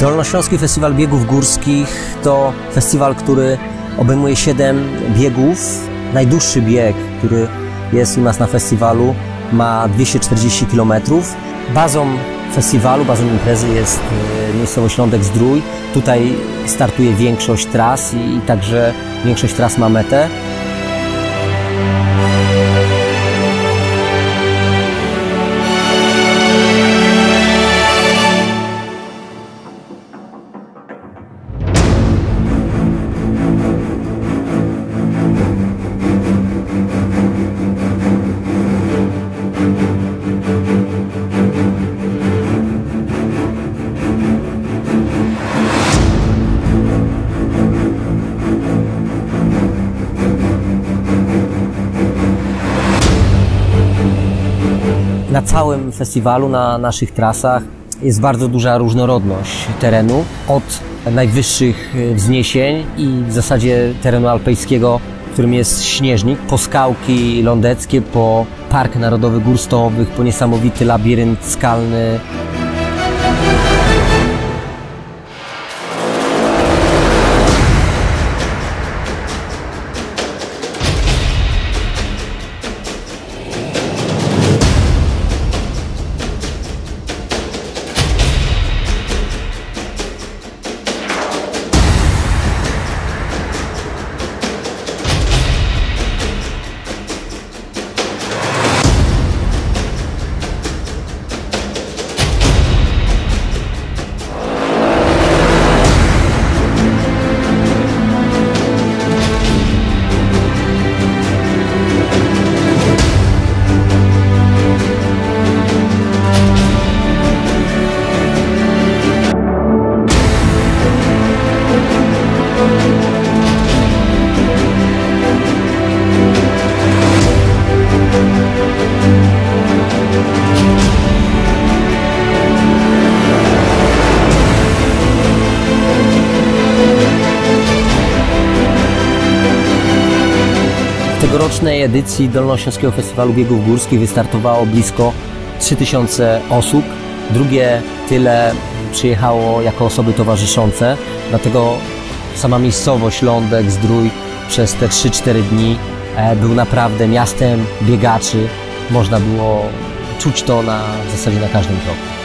Dolnośląski Festiwal Biegów Górskich to festiwal, który obejmuje 7 biegów. Najdłuższy bieg, który jest u nas na festiwalu, ma 240 km. Bazą festiwalu, bazą imprezy jest e, miejscowość Lądek Zdrój. Tutaj startuje większość tras i, i także większość tras ma metę. Na całym festiwalu, na naszych trasach jest bardzo duża różnorodność terenu. Od najwyższych e, wzniesień i w zasadzie terenu alpejskiego, którym jest śnieżnik, po skałki lądeckie, po Park Narodowy Gór Stołowych, po niesamowity labirynt skalny. Tegorocznej edycji Dolnośląskiego Festiwalu Biegów Górskich wystartowało blisko 3000 osób. Drugie tyle przyjechało jako osoby towarzyszące, dlatego sama miejscowość Lądek, Zdrój przez te 3-4 dni e, był naprawdę miastem biegaczy. Można było czuć to na, w zasadzie na każdym kroku.